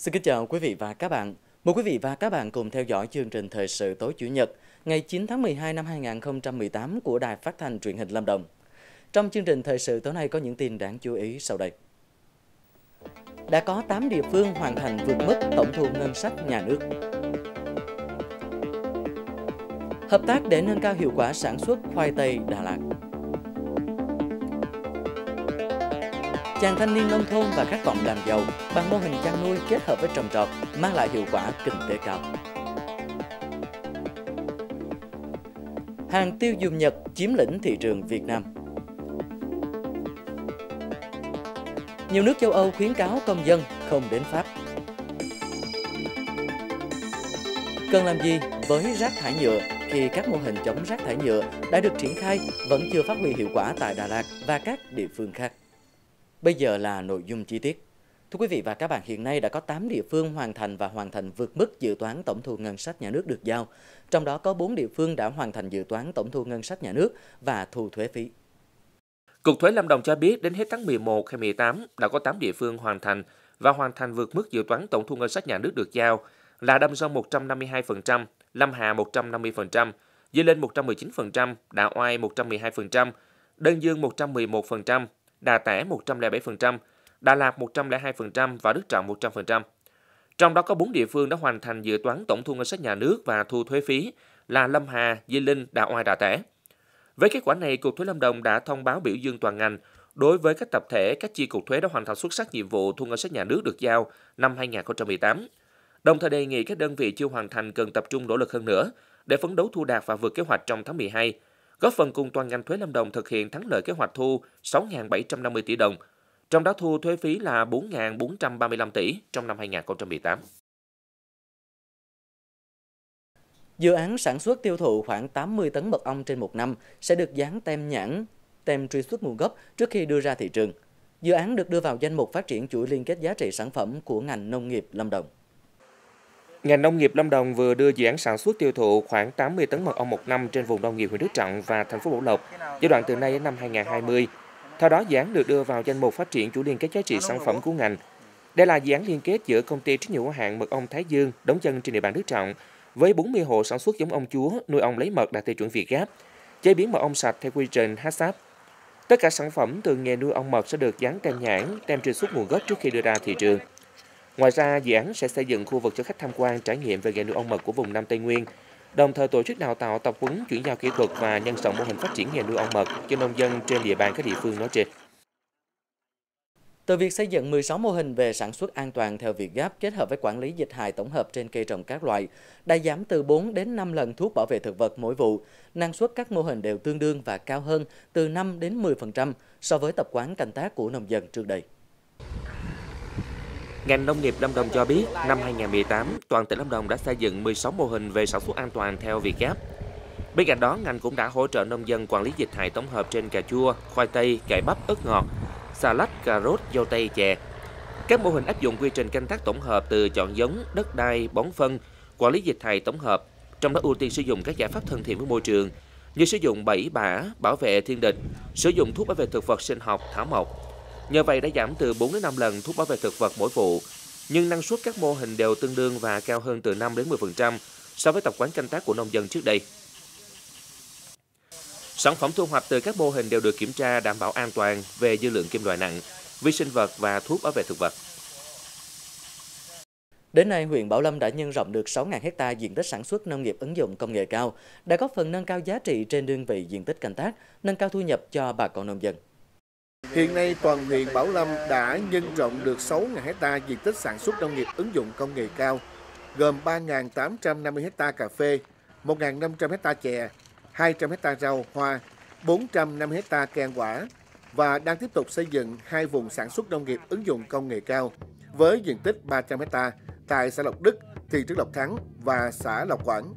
Xin kính chào quý vị và các bạn. Mời quý vị và các bạn cùng theo dõi chương trình thời sự tối Chủ nhật, ngày 9 tháng 12 năm 2018 của Đài Phát thanh Truyền hình Lâm Đồng. Trong chương trình thời sự tối nay có những tin đáng chú ý sau đây. Đã có 8 địa phương hoàn thành vượt mức tổng thu ngân sách nhà nước. Hợp tác để nâng cao hiệu quả sản xuất khoai tây Đà Lạt. Chàng thanh niên nông thôn và khát vọng làm giàu bằng mô hình chăn nuôi kết hợp với trồng trọt mang lại hiệu quả kinh tế cao. Hàng tiêu dùng Nhật chiếm lĩnh thị trường Việt Nam. Nhiều nước châu Âu khuyến cáo công dân không đến Pháp. Cần làm gì với rác thải nhựa khi các mô hình chống rác thải nhựa đã được triển khai vẫn chưa phát huy hiệu quả tại Đà Lạt và các địa phương khác? Bây giờ là nội dung chi tiết. Thưa quý vị và các bạn, hiện nay đã có 8 địa phương hoàn thành và hoàn thành vượt mức dự toán tổng thu ngân sách nhà nước được giao. Trong đó có 4 địa phương đã hoàn thành dự toán tổng thu ngân sách nhà nước và thu thuế phí. Cục Thuế Lâm Đồng cho biết đến hết tháng 11 2018 đã có 8 địa phương hoàn thành và hoàn thành vượt mức dự toán tổng thu ngân sách nhà nước được giao là Đam Sơn 152%, Lâm Hà 150%, Di Linh 119%, Đà Oai 112%, Đơn Dương 111%, Đà Tẻ 107%, Đà Lạt 102% và Đức Trọng 100%. Trong đó có 4 địa phương đã hoàn thành dự toán tổng thu ngân sách nhà nước và thu thuế phí là Lâm Hà, Di Linh, Đà Oai, Đà Tẻ. Với kết quả này, Cục Thuế Lâm Đồng đã thông báo biểu dương toàn ngành đối với các tập thể, các chi cục thuế đã hoàn thành xuất sắc nhiệm vụ thu ngân sách nhà nước được giao năm 2018. Đồng thời đề nghị các đơn vị chưa hoàn thành cần tập trung nỗ lực hơn nữa để phấn đấu thu đạt và vượt kế hoạch trong tháng 12, góp phần cùng toàn ngành thuế Lâm Đồng thực hiện thắng lợi kế hoạch thu 6.750 tỷ đồng, trong đó thu thuế phí là 4.435 tỷ trong năm 2018. Dự án sản xuất tiêu thụ khoảng 80 tấn mật ong trên một năm sẽ được dán tem nhãn, tem truy xuất nguồn gốc trước khi đưa ra thị trường. Dự án được đưa vào danh mục phát triển chuỗi liên kết giá trị sản phẩm của ngành nông nghiệp Lâm Đồng. Ngành nông nghiệp Lâm Đồng vừa đưa dự án sản xuất tiêu thụ khoảng 80 tấn mật ong một năm trên vùng nông nghiệp huyện Đức Trọng và thành phố Bảo Lộc giai đoạn từ nay đến năm 2020. Theo đó, dự án được đưa vào danh mục phát triển chủ liên kết giá trị sản phẩm của ngành. Đây là dự án liên kết giữa công ty trách nhiệm hữu hạn mật ong Thái Dương đóng chân trên địa bàn Đức Trọng với 40 hộ sản xuất giống ong chúa nuôi ong lấy mật đạt tiêu chuẩn Việt Gáp, chế biến mật ong sạch theo quy trình HACCP. Tất cả sản phẩm từ nghề nuôi ong mật sẽ được dán tem nhãn, tem truy xuất nguồn gốc trước khi đưa ra thị trường. Ngoài ra, dự án sẽ xây dựng khu vực cho khách tham quan trải nghiệm về nghề nuôi ong mật của vùng Nam Tây Nguyên, đồng thời tổ chức đào tạo tập huấn chuyển giao kỹ thuật và nhân rộng mô hình phát triển nghề nuôi ong mật cho nông dân trên địa bàn các địa phương nói trên. Từ việc xây dựng 16 mô hình về sản xuất an toàn theo Việt Gáp kết hợp với quản lý dịch hại tổng hợp trên cây trồng các loại, đã giảm từ 4 đến 5 lần thuốc bảo vệ thực vật mỗi vụ. Năng suất các mô hình đều tương đương và cao hơn từ 5 đến 10% so với tập quán canh tác của nông dân trước đây. Ngành nông nghiệp Lâm Đồng cho biết, năm 2018, toàn tỉnh Lâm Đồng đã xây dựng 16 mô hình về sản xuất an toàn theo Việt Gáp. Bên cạnh đó, ngành cũng đã hỗ trợ nông dân quản lý dịch hại tổng hợp trên cà chua, khoai tây, cải bắp, ớt ngọt, xà lách, cà rốt, dâu tây, chè. Các mô hình áp dụng quy trình canh tác tổng hợp từ chọn giống, đất đai, bón phân, quản lý dịch hại tổng hợp, trong đó ưu tiên sử dụng các giải pháp thân thiện với môi trường như sử dụng bẫy bả, bảo vệ thiên địch, sử dụng thuốc bảo vệ thực vật sinh học, thảo mộc, Nhờ vậy đã giảm từ 4 đến 5 lần thuốc bảo vệ thực vật mỗi vụ, nhưng năng suất các mô hình đều tương đương và cao hơn từ 5 đến 10% so với tập quán canh tác của nông dân trước đây. Sản phẩm thu hoạch từ các mô hình đều được kiểm tra đảm bảo an toàn về dư lượng kim loại nặng, vi sinh vật và thuốc bảo vệ thực vật. Đến nay, huyện Bảo Lâm đã nhân rộng được 6.000 hecta diện tích sản xuất nông nghiệp ứng dụng công nghệ cao, đã góp phần nâng cao giá trị trên đơn vị diện tích canh tác, nâng cao thu nhập cho bà con nông dân. Hiện nay toàn huyện Bảo Lâm đã nhân rộng được 6.000 hecta diện tích sản xuất nông nghiệp ứng dụng công nghệ cao, gồm 3.850 hecta cà phê, 1.500 hecta chè, 200 hecta rau, hoa, 450 hecta cây quả và đang tiếp tục xây dựng hai vùng sản xuất nông nghiệp ứng dụng công nghệ cao với diện tích 300 hecta tại xã Lộc Đức, thị trấn Lộc Thắng và xã Lộc Quảng.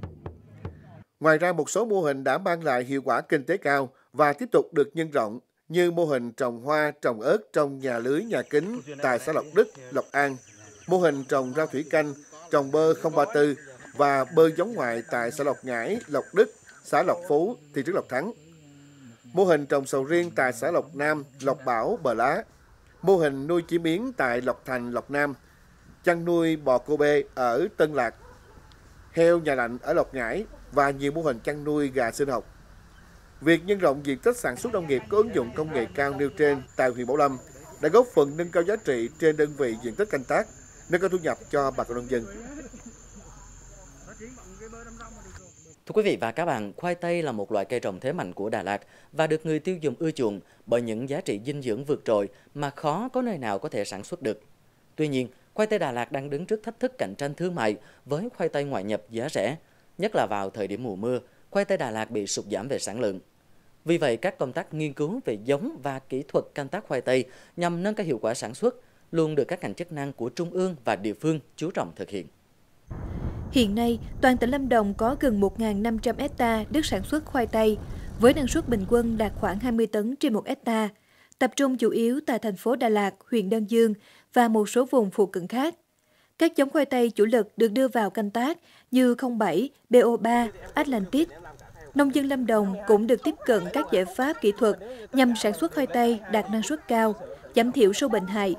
Ngoài ra, một số mô hình đã mang lại hiệu quả kinh tế cao và tiếp tục được nhân rộng như mô hình trồng hoa, trồng ớt trong nhà lưới nhà kính tại xã Lộc Đức, Lộc An, mô hình trồng rau thủy canh, trồng bơ 034 và bơ giống ngoại tại xã Lộc Ngãi, Lộc Đức, xã Lộc Phú, thị trấn Lộc Thắng. Mô hình trồng sầu riêng tại xã Lộc Nam, Lộc Bảo, Bờ Lá. Mô hình nuôi chim yến tại Lộc Thành, Lộc Nam. chăn nuôi bò Kobe ở Tân Lạc, heo nhà lạnh ở Lộc Ngãi và nhiều mô hình chăn nuôi gà sinh học. Việc nhân rộng diện tích sản xuất nông nghiệp có ứng dụng công nghệ cao nêu trên tại huyện Bảo Lâm đã góp phần nâng cao giá trị trên đơn vị diện tích canh tác, nâng cao thu nhập cho bà con nông dân. Thưa quý vị và các bạn, khoai tây là một loại cây trồng thế mạnh của Đà Lạt và được người tiêu dùng ưa chuộng bởi những giá trị dinh dưỡng vượt trội mà khó có nơi nào có thể sản xuất được. Tuy nhiên, khoai tây Đà Lạt đang đứng trước thách thức cạnh tranh thương mại với khoai tây ngoại nhập giá rẻ, nhất là vào thời điểm mùa mưa, khoai tây Đà Lạt bị sụt giảm về sản lượng. Vì vậy, các công tác nghiên cứu về giống và kỹ thuật canh tác khoai tây nhằm nâng cao hiệu quả sản xuất luôn được các ngành chức năng của trung ương và địa phương chú trọng thực hiện. Hiện nay, toàn tỉnh Lâm Đồng có gần 1.500 hecta đất sản xuất khoai tây, với năng suất bình quân đạt khoảng 20 tấn trên một hecta, tập trung chủ yếu tại thành phố Đà Lạt, huyện Đơn Dương và một số vùng phụ cận khác. Các giống khoai tây chủ lực được đưa vào canh tác như 07, BO3, Atlantis. Nông dân Lâm Đồng cũng được tiếp cận các giải pháp kỹ thuật nhằm sản xuất khoai tây đạt năng suất cao, giảm thiểu sâu bệnh hại.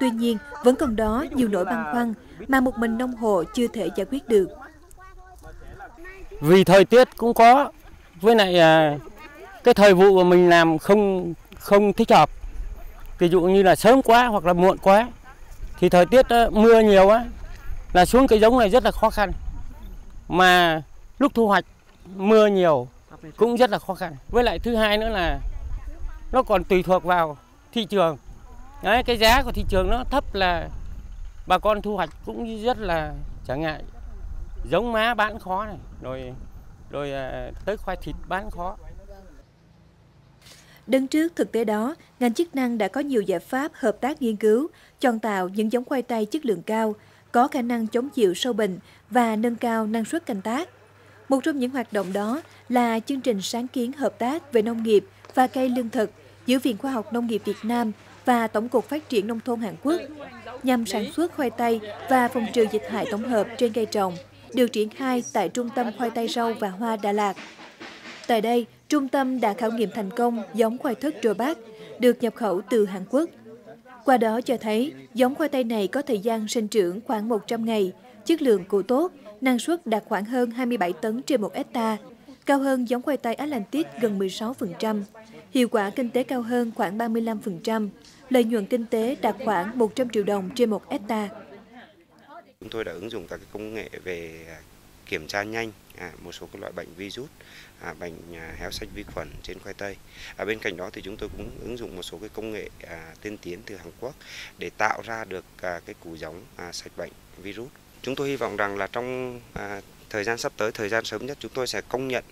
Tuy nhiên, vẫn còn đó nhiều nỗi băn khoăn mà một mình nông hộ chưa thể giải quyết được. Vì thời tiết cũng có, với lại à, cái thời vụ mà mình làm không không thích hợp. Ví dụ như là sớm quá hoặc là muộn quá thì thời tiết à, mưa nhiều á là xuống cái giống này rất là khó khăn. Mà lúc thu hoạch mưa nhiều cũng rất là khó khăn. Với lại thứ hai nữa là nó còn tùy thuộc vào thị trường. Đấy, cái giá của thị trường nó thấp là bà con thu hoạch cũng rất là chẳng ngại giống má bán khó này rồi rồi à, tới khoai thịt bán khó Đứng trước thực tế đó, ngành chức năng đã có nhiều giải pháp hợp tác nghiên cứu, chọn tạo những giống khoai tây chất lượng cao, có khả năng chống chịu sâu bệnh và nâng cao năng suất canh tác. Một trong những hoạt động đó là chương trình sáng kiến hợp tác về nông nghiệp và cây lương thực giữa Viện Khoa học Nông nghiệp Việt Nam và Tổng cục Phát triển Nông thôn Hàn Quốc nhằm sản xuất khoai tây và phòng trừ dịch hại tổng hợp trên cây trồng, được triển khai tại Trung tâm Khoai tây rau và hoa Đà Lạt. Tại đây, trung tâm đã khảo nghiệm thành công giống khoai thức bát, được nhập khẩu từ Hàn Quốc. Qua đó cho thấy giống khoai tây này có thời gian sinh trưởng khoảng 100 ngày, chất lượng củ tốt, năng suất đạt khoảng hơn 27 tấn trên một hecta, cao hơn giống khoai tây Atlantis gần 16%, hiệu quả kinh tế cao hơn khoảng 35%, lợi nhuận kinh tế đạt khoảng 100 triệu đồng trên một hecta. Chúng tôi đã ứng dụng các công nghệ về kiểm tra nhanh à, một số các loại bệnh virus, à, bệnh à, héo sạch vi khuẩn trên khoai tây. À, bên cạnh đó thì chúng tôi cũng ứng dụng một số cái công nghệ à, tiên tiến từ Hàn Quốc để tạo ra được à, cái củ giống à, sạch bệnh virus. Chúng tôi hy vọng rằng là trong à, thời gian sắp tới, thời gian sớm nhất chúng tôi sẽ công nhận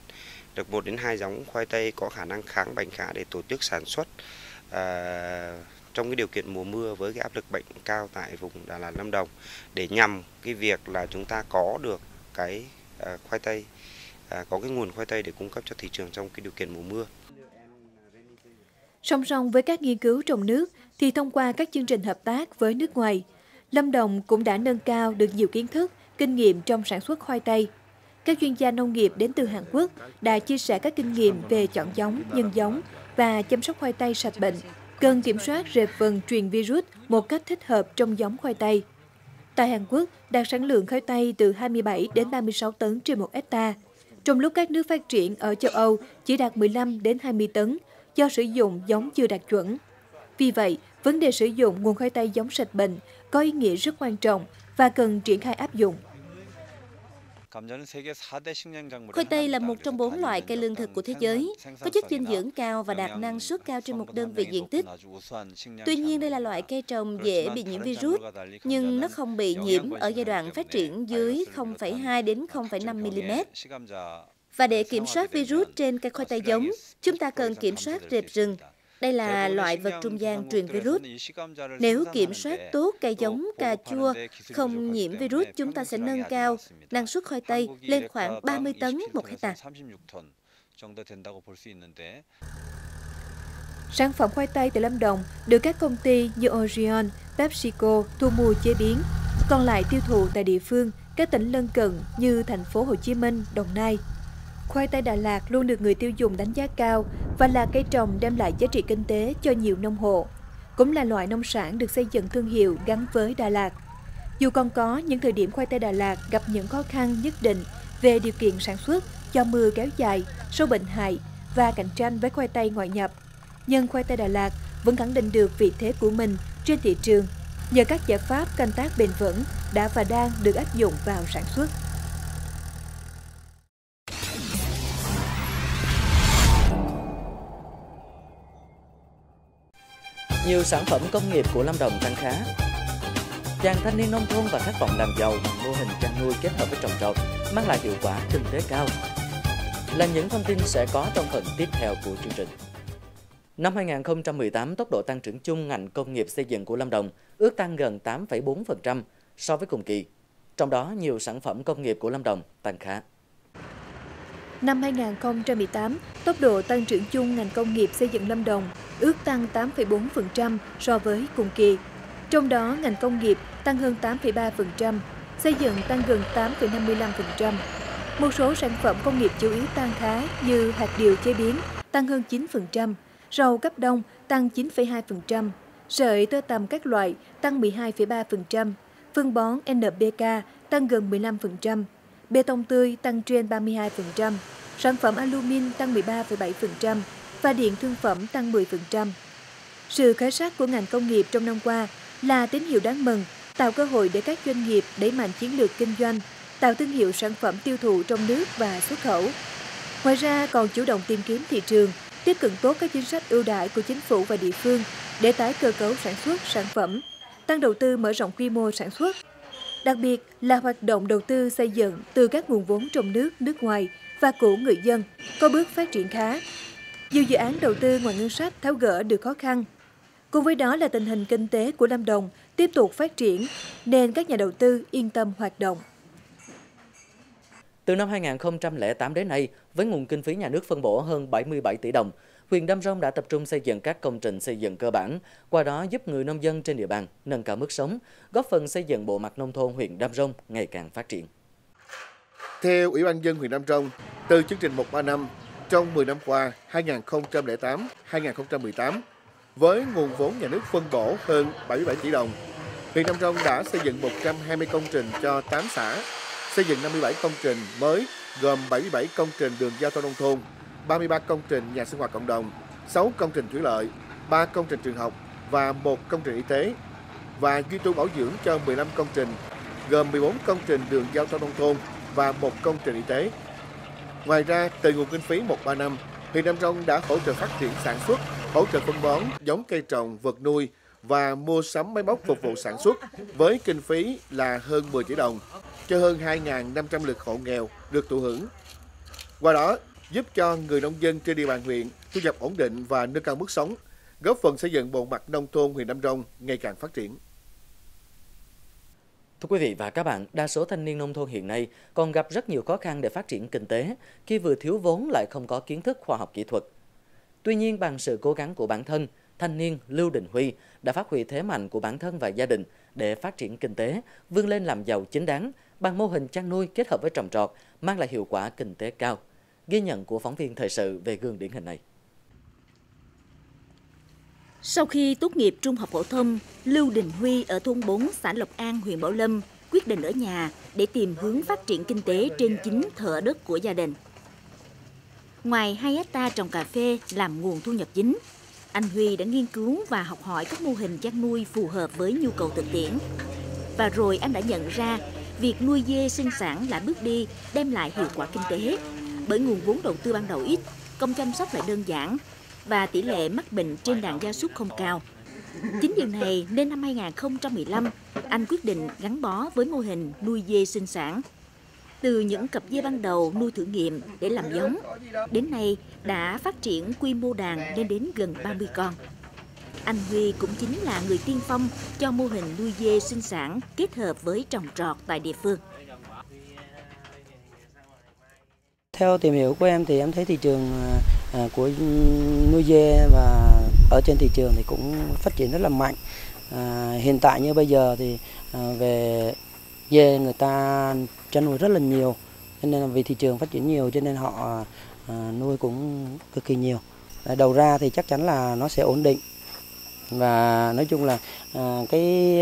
được một đến hai giống khoai tây có khả năng kháng bệnh khả để tổ chức sản xuất à, trong cái điều kiện mùa mưa với cái áp lực bệnh cao tại vùng Đà Lạt Lâm Đồng để nhằm cái việc là chúng ta có được cái à, khoai tây à, có cái nguồn khoai tây để cung cấp cho thị trường trong cái điều kiện mùa mưa. Song song với các nghiên cứu trong nước thì thông qua các chương trình hợp tác với nước ngoài, Lâm Đồng cũng đã nâng cao được nhiều kiến thức, kinh nghiệm trong sản xuất khoai tây. Các chuyên gia nông nghiệp đến từ Hàn Quốc đã chia sẻ các kinh nghiệm về chọn giống, nhân giống và chăm sóc khoai tây sạch bệnh, cần kiểm soát rệp vần truyền virus một cách thích hợp trong giống khoai tây. Tại Hàn Quốc, đạt sản lượng khoai tây từ 27 đến 36 tấn trên một hecta, trong lúc các nước phát triển ở châu Âu chỉ đạt 15 đến 20 tấn do sử dụng giống chưa đạt chuẩn. Vì vậy, vấn đề sử dụng nguồn khoai tây giống sạch bệnh có ý nghĩa rất quan trọng và cần triển khai áp dụng. Khoai tây là một trong bốn loại cây lương thực của thế giới, có chất dinh dưỡng cao và đạt năng suất cao trên một đơn vị diện tích. Tuy nhiên, đây là loại cây trồng dễ bị nhiễm virus, nhưng nó không bị nhiễm ở giai đoạn phát triển dưới 0,2 đến 0,5 mm. Và để kiểm soát virus trên cây khoai tây giống, chúng ta cần kiểm soát rệp rừng, đây là loại vật trung gian truyền virus. Nếu kiểm soát tốt cây giống cà chua không nhiễm virus, chúng ta sẽ nâng cao năng suất khoai tây lên khoảng 30 tấn một hectare. Sản phẩm khoai tây từ Lâm Đồng được các công ty như Orion, PepsiCo thu mua chế biến, còn lại tiêu thụ tại địa phương, các tỉnh lân cận như thành phố Hồ Chí Minh, Đồng Nai. Khoai tây Đà Lạt luôn được người tiêu dùng đánh giá cao và là cây trồng đem lại giá trị kinh tế cho nhiều nông hộ. Cũng là loại nông sản được xây dựng thương hiệu gắn với Đà Lạt. Dù còn có những thời điểm khoai tây Đà Lạt gặp những khó khăn nhất định về điều kiện sản xuất, do mưa kéo dài, sâu bệnh hại và cạnh tranh với khoai tây ngoại nhập, nhưng khoai tây Đà Lạt vẫn khẳng định được vị thế của mình trên thị trường nhờ các giải pháp canh tác bền vững đã và đang được áp dụng vào sản xuất. Nhiều sản phẩm công nghiệp của Lâm Đồng tăng khá. Chàng thanh niên nông thôn và khát vọng làm giàu bằng mô hình chăn nuôi kết hợp với trồng trọt mang lại hiệu quả kinh tế cao. Là những thông tin sẽ có trong phần tiếp theo của chương trình. Năm 2018, tốc độ tăng trưởng chung ngành công nghiệp xây dựng của Lâm Đồng ước tăng gần 8,4% so với cùng kỳ. Trong đó, nhiều sản phẩm công nghiệp của Lâm Đồng tăng khá. Năm 2018, tốc độ tăng trưởng chung ngành công nghiệp xây dựng Lâm Đồng ước tăng 8,4% so với cùng kỳ. Trong đó, ngành công nghiệp tăng hơn 8,3%, xây dựng tăng gần 8,55%. Một số sản phẩm công nghiệp chủ yếu tăng khá như hạt điều chế biến tăng hơn 9%, rau cấp đông tăng 9,2%, sợi tơ tằm các loại tăng 12,3%, phân bón NPK tăng gần 15%, bê tông tươi tăng trên 32%, sản phẩm alumin tăng 13,7% và điện thương phẩm tăng 10%. Sự khởi sắc của ngành công nghiệp trong năm qua là tín hiệu đáng mừng, tạo cơ hội để các doanh nghiệp đẩy mạnh chiến lược kinh doanh, tạo thương hiệu sản phẩm tiêu thụ trong nước và xuất khẩu. Ngoài ra còn chủ động tìm kiếm thị trường, tiếp cận tốt các chính sách ưu đãi của chính phủ và địa phương để tái cơ cấu sản xuất sản phẩm, tăng đầu tư mở rộng quy mô sản xuất. Đặc biệt là hoạt động đầu tư xây dựng từ các nguồn vốn trong nước, nước ngoài và của người dân có bước phát triển khá. Nhiều dự án đầu tư ngoài ngân sách tháo gỡ được khó khăn. Cùng với đó là tình hình kinh tế của Lâm Đồng tiếp tục phát triển nên các nhà đầu tư yên tâm hoạt động. Từ năm 2008 đến nay, với nguồn kinh phí nhà nước phân bổ hơn 77 tỷ đồng, huyện Đam Rông đã tập trung xây dựng các công trình xây dựng cơ bản, qua đó giúp người nông dân trên địa bàn nâng cao mức sống, góp phần xây dựng bộ mặt nông thôn huyện Đam Rông ngày càng phát triển. Theo Ủy ban dân huyện Đam Rông, từ chương trình 135 trong 10 năm qua 2008-2018, với nguồn vốn nhà nước phân bổ hơn 77 tỷ đồng, huyện Đam Rông đã xây dựng 120 công trình cho 8 xã, xây dựng 57 công trình mới gồm 77 công trình đường giao thông nông thôn, 33 công trình nhà sinh hoạt cộng đồng, 6 công trình thủy lợi, 3 công trình trường học và 1 công trình y tế và duy tu bảo dưỡng cho 15 công trình gồm 14 công trình đường giao thông nông thôn và một công trình y tế. Ngoài ra, từ nguồn kinh phí 135, huyện Nam Rông đã hỗ trợ phát triển sản xuất, hỗ trợ phân bón, giống cây trồng, vật nuôi và mua sắm máy móc phục vụ sản xuất với kinh phí là hơn 10 tỷ đồng cho hơn 2.500 lượt hộ nghèo được thụ hưởng. Qua đó, giúp cho người nông dân trên địa bàn huyện thu nhập ổn định và nâng cao mức sống, góp phần xây dựng bộ mặt nông thôn huyện Nam Rông ngày càng phát triển. Thưa quý vị và các bạn, đa số thanh niên nông thôn hiện nay còn gặp rất nhiều khó khăn để phát triển kinh tế khi vừa thiếu vốn lại không có kiến thức khoa học kỹ thuật. Tuy nhiên, bằng sự cố gắng của bản thân, thanh niên Lưu Đình Huy đã phát huy thế mạnh của bản thân và gia đình để phát triển kinh tế, vươn lên làm giàu chính đáng bằng mô hình chăn nuôi kết hợp với trồng trọt mang lại hiệu quả kinh tế cao. Ghi nhận của phóng viên thời sự về gương điển hình này. Sau khi tốt nghiệp trung học phổ thông, Lưu Đình Huy ở thôn 4 xã Lộc An, huyện Bảo Lâm quyết định ở nhà để tìm hướng phát triển kinh tế trên chính thửa đất của gia đình. Ngoài 2 hecta trồng cà phê làm nguồn thu nhập chính, anh Huy đã nghiên cứu và học hỏi các mô hình chăn nuôi phù hợp với nhu cầu thực tiễn. Và rồi anh đã nhận ra việc nuôi dê sinh sản là bước đi đem lại hiệu quả kinh tế bởi nguồn vốn đầu tư ban đầu ít, công chăm sóc lại đơn giản và tỷ lệ mắc bệnh trên đàn gia súc không cao. Chính điều này nên năm 2015, anh quyết định gắn bó với mô hình nuôi dê sinh sản. Từ những cặp dê ban đầu nuôi thử nghiệm để làm giống, đến nay đã phát triển quy mô đàn lên đến gần 30 con. Anh Huy cũng chính là người tiên phong cho mô hình nuôi dê sinh sản kết hợp với trồng trọt tại địa phương. Theo tìm hiểu của em thì em thấy thị trường à, của nuôi dê và ở trên thị trường thì cũng phát triển rất là mạnh. À, hiện tại như bây giờ thì à, về dê người ta chăn nuôi rất là nhiều, cho nên là vì thị trường phát triển nhiều cho nên họ à, nuôi cũng cực kỳ nhiều. À, đầu ra thì chắc chắn là nó sẽ ổn định và nói chung là à, cái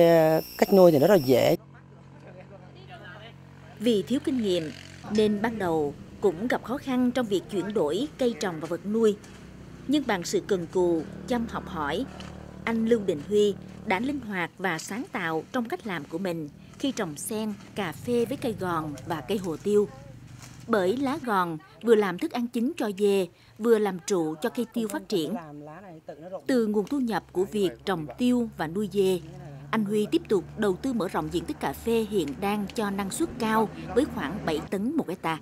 cách nuôi thì rất là dễ Vì thiếu kinh nghiệm nên ban đầu cũng gặp khó khăn trong việc chuyển đổi cây trồng và vật nuôi. Nhưng bằng sự cần cù, chăm học hỏi, anh Lưu Đình Huy đã linh hoạt và sáng tạo trong cách làm của mình khi trồng sen, cà phê với cây gòn và cây hồ tiêu. Bởi lá gòn vừa làm thức ăn chính cho dê, vừa làm trụ cho cây tiêu phát triển. Từ nguồn thu nhập của việc trồng tiêu và nuôi dê, anh Huy tiếp tục đầu tư mở rộng diện tích cà phê hiện đang cho năng suất cao với khoảng 7 tấn một hecta.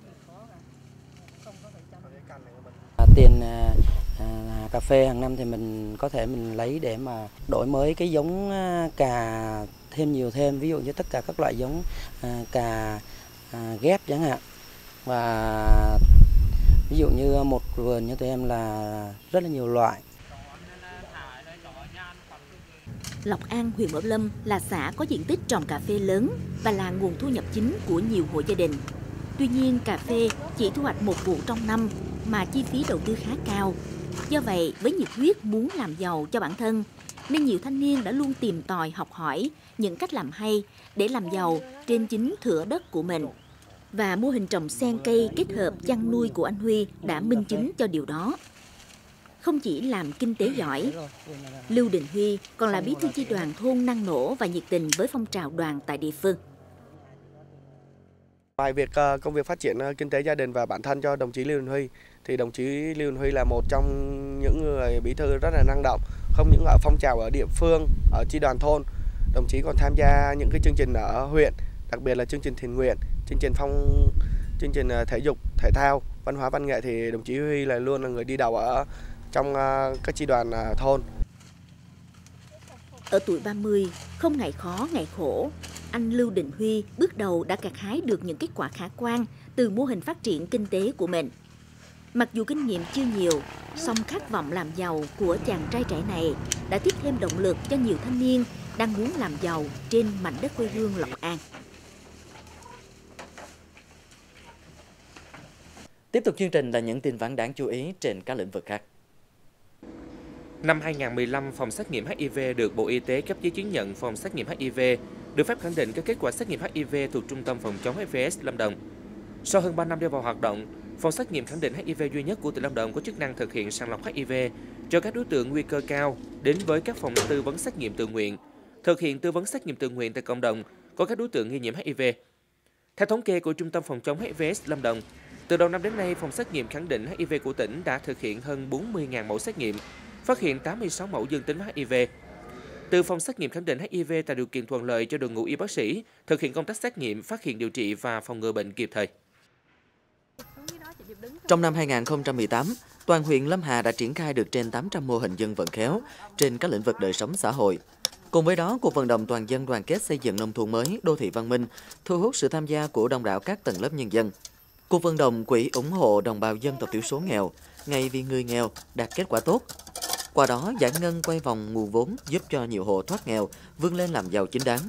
Tiền à, à cà phê hàng năm thì mình có thể mình lấy để mà đổi mới cái giống à, cà thêm nhiều thêm ví dụ như tất cả các loại giống à, cà à, ghép chẳng hạn và ví dụ như một vườn như tụi em là rất là nhiều loại Lộc An, huyện Bảo Lâm là xã có diện tích trồng cà phê lớn và là nguồn thu nhập chính của nhiều hộ gia đình. Tuy nhiên, cà phê chỉ thu hoạch một vụ trong năm mà chi phí đầu tư khá cao. Do vậy, với nhiệt huyết muốn làm giàu cho bản thân, nên nhiều thanh niên đã luôn tìm tòi học hỏi những cách làm hay để làm giàu trên chính thửa đất của mình. Và mô hình trồng sen cây kết hợp chăn nuôi của anh Huy đã minh chứng cho điều đó. Không chỉ làm kinh tế giỏi, Lưu Đình Huy còn là bí thư chi đoàn thôn năng nổ và nhiệt tình với phong trào đoàn tại địa phương. Ngoài việc ờ, công việc phát triển ờ, kinh tế gia đình và bản thân cho đồng chí Lưu Đình Huy, thì đồng chí Lưu Huy là một trong những người bí thư rất là năng động, không những ở phong trào ở địa phương, ở chi đoàn thôn, đồng chí còn tham gia những cái chương trình ở huyện, đặc biệt là chương trình thiện nguyện, chương trình phong chương trình ờ, thể dục, thể thao, văn hóa văn nghệ thì đồng chí Huy là luôn là người đi đầu ở trong ờ, các chi đoàn ờ, thôn. Ở tuổi 30, không ngày khó ngày khổ, anh Lưu Đình Huy bước đầu đã gặt hái được những kết quả khả quan từ mô hình phát triển kinh tế của mình. Mặc dù kinh nghiệm chưa nhiều, song khát vọng làm giàu của chàng trai trẻ này đã tiếp thêm động lực cho nhiều thanh niên đang muốn làm giàu trên mảnh đất quê hương Lộc An. Tiếp tục chương trình là những tin vắn đáng chú ý trên các lĩnh vực khác. Năm 2015, phòng xét nghiệm HIV được Bộ Y tế cấp giấy chứng nhận phòng xét nghiệm HIV, được phép khẳng định các kết quả xét nghiệm HIV thuộc Trung tâm Phòng chống HIVS Lâm Đồng. Sau hơn 3 năm đi vào hoạt động, phòng xét nghiệm khẳng định HIV duy nhất của tỉnh Lâm Đồng có chức năng thực hiện sàng lọc HIV cho các đối tượng nguy cơ cao đến với các phòng tư vấn xét nghiệm tự nguyện, thực hiện tư vấn xét nghiệm tự nguyện tại cộng đồng có các đối tượng nghi nhiễm HIV. Theo thống kê của Trung tâm Phòng chống HIVS Lâm Đồng, từ đầu năm đến nay, phòng xét nghiệm khẳng định HIV của tỉnh đã thực hiện hơn 40.000 mẫu xét nghiệm, phát hiện 86 mẫu dương tính với HIV. Từ phòng xét nghiệm khẳng định HIV tạo điều kiện thuận lợi cho đội ngũ y bác sĩ thực hiện công tác xét nghiệm, phát hiện điều trị và phòng ngừa bệnh kịp thời. Trong năm 2018, toàn huyện Lâm Hà đã triển khai được trên 800 mô hình dân vận khéo trên các lĩnh vực đời sống xã hội. Cùng với đó, cuộc vận động toàn dân đoàn kết xây dựng nông thôn mới, đô thị văn minh, thu hút sự tham gia của đông đảo các tầng lớp nhân dân. Cuộc vận động quỹ ủng hộ đồng bào dân tộc thiểu số nghèo, ngày vì người nghèo đạt kết quả tốt, qua đó giải ngân quay vòng nguồn vốn giúp cho nhiều hộ thoát nghèo vươn lên làm giàu chính đáng.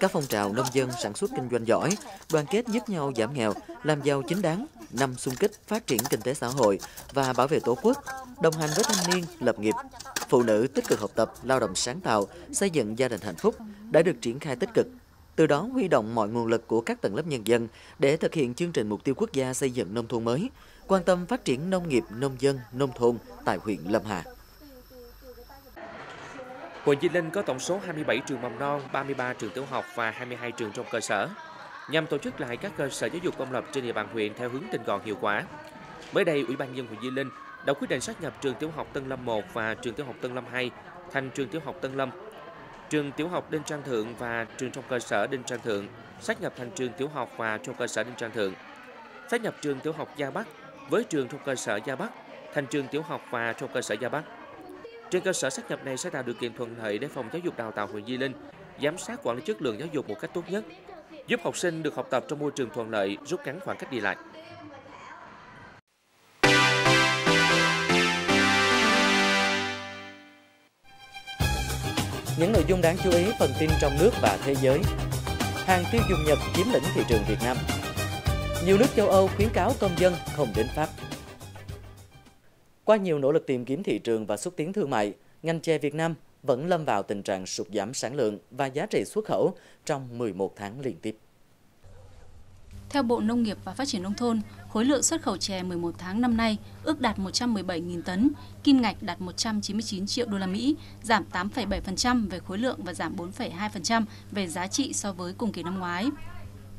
Các phong trào nông dân sản xuất kinh doanh giỏi, đoàn kết giúp nhau giảm nghèo, làm giàu chính đáng, năm xung kích phát triển kinh tế xã hội và bảo vệ tổ quốc, đồng hành với thanh niên lập nghiệp, phụ nữ tích cực học tập, lao động sáng tạo, xây dựng gia đình hạnh phúc đã được triển khai tích cực. Từ đó huy động mọi nguồn lực của các tầng lớp nhân dân để thực hiện chương trình mục tiêu quốc gia xây dựng nông thôn mới, quan tâm phát triển nông nghiệp, nông dân, nông thôn tại huyện Lâm Hà. Quận Di Linh có tổng số 27 trường mầm non, 33 trường tiểu học và 22 trường trong cơ sở, nhằm tổ chức lại các cơ sở giáo dục công lập trên địa bàn huyện theo hướng tinh gọn hiệu quả. Mới đây, Ủy ban nhân huyện Di Linh đã quyết định sát nhập trường tiểu học Tân Lâm 1 và trường tiểu học Tân Lâm 2 thành trường tiểu học Tân Lâm. Trường tiểu học Đinh Trang Thượng và trường trong cơ sở Đinh Trang Thượng sát nhập thành trường tiểu học và trong cơ sở Đinh Trang Thượng. Sát nhập trường tiểu học Gia Bắc với trường trong cơ sở Gia Bắc thành trường tiểu học và trong cơ sở Gia Bắc. Trên cơ sở sát nhập này sẽ tạo điều kiện thuận lợi để phòng giáo dục đào tạo huyện Di Linh giám sát quản lý chất lượng giáo dục một cách tốt nhất, giúp học sinh được học tập trong môi trường thuận lợi, rút ngắn khoảng cách đi lại. Những nội dung đáng chú ý phần tin trong nước và thế giới. Hàng tiêu dùng Nhật chiếm lĩnh thị trường Việt Nam. Nhiều nước châu Âu khuyến cáo công dân không đến Pháp. Qua nhiều nỗ lực tìm kiếm thị trường và xúc tiến thương mại, ngành chè Việt Nam vẫn lâm vào tình trạng sụt giảm sản lượng và giá trị xuất khẩu trong 11 tháng liên tiếp. Theo Bộ Nông nghiệp và Phát triển Nông thôn, khối lượng xuất khẩu chè 11 tháng năm nay ước đạt 117.000 tấn, kim ngạch đạt 199 triệu đô la Mỹ, giảm 8,7% về khối lượng và giảm 4,2% về giá trị so với cùng kỳ năm ngoái.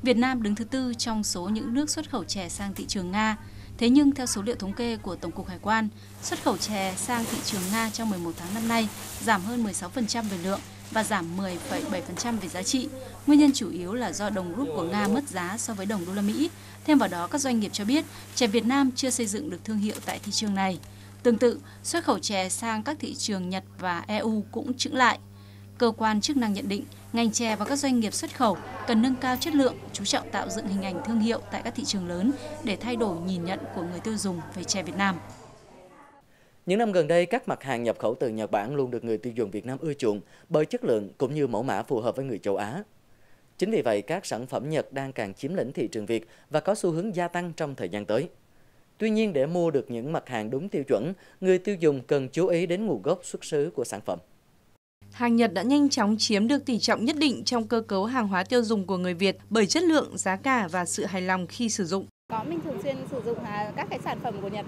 Việt Nam đứng thứ tư trong số những nước xuất khẩu chè sang thị trường Nga. Thế nhưng theo số liệu thống kê của Tổng cục Hải quan, xuất khẩu chè sang thị trường Nga trong 11 tháng năm nay giảm hơn 16% về lượng và giảm 10,7% về giá trị. Nguyên nhân chủ yếu là do đồng rúp của Nga mất giá so với đồng đô la Mỹ. Thêm vào đó, các doanh nghiệp cho biết chè Việt Nam chưa xây dựng được thương hiệu tại thị trường này. Tương tự, xuất khẩu chè sang các thị trường Nhật và EU cũng chững lại. Cơ quan chức năng nhận định, ngành chè và các doanh nghiệp xuất khẩu cần nâng cao chất lượng, chú trọng tạo dựng hình ảnh thương hiệu tại các thị trường lớn để thay đổi nhìn nhận của người tiêu dùng về chè Việt Nam. Những năm gần đây, các mặt hàng nhập khẩu từ Nhật Bản luôn được người tiêu dùng Việt Nam ưa chuộng bởi chất lượng cũng như mẫu mã phù hợp với người châu Á. Chính vì vậy, các sản phẩm Nhật đang càng chiếm lĩnh thị trường Việt và có xu hướng gia tăng trong thời gian tới. Tuy nhiên, để mua được những mặt hàng đúng tiêu chuẩn, người tiêu dùng cần chú ý đến nguồn gốc xuất xứ của sản phẩm. Hàng Nhật đã nhanh chóng chiếm được tỷ trọng nhất định trong cơ cấu hàng hóa tiêu dùng của người Việt bởi chất lượng, giá cả và sự hài lòng khi sử dụng. Có mình thường xuyên sử dụng à, các cái sản phẩm của Nhật.